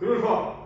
所以说。